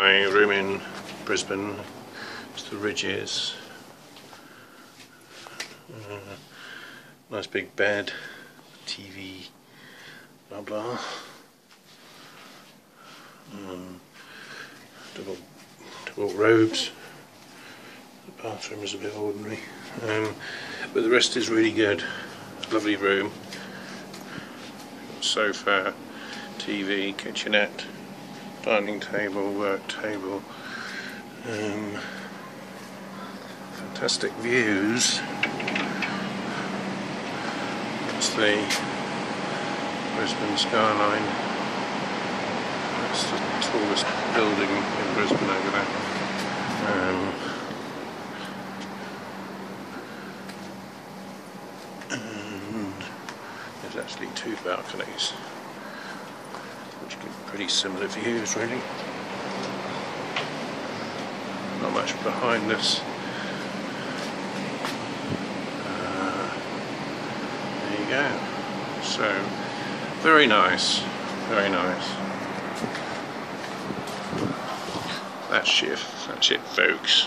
My room in Brisbane, it's the Rydges. Uh, nice big bed, TV, blah blah. Um, double, double robes. The bathroom is a bit ordinary, um, but the rest is really good. Lovely room. Sofa, TV, kitchenette dining table, work table, um, fantastic views. That's the Brisbane skyline. That's the tallest building in Brisbane over there. Um, and there's actually two balconies which give pretty similar views really. Not much behind this. Uh, there you go. So, very nice, very nice. That's it, that's it folks.